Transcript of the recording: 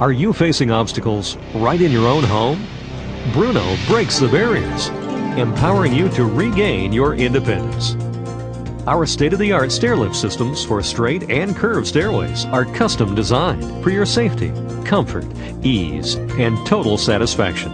Are you facing obstacles right in your own home? Bruno breaks the barriers, empowering you to regain your independence. Our state-of-the-art stairlift systems for straight and curved stairways are custom designed for your safety, comfort, ease, and total satisfaction.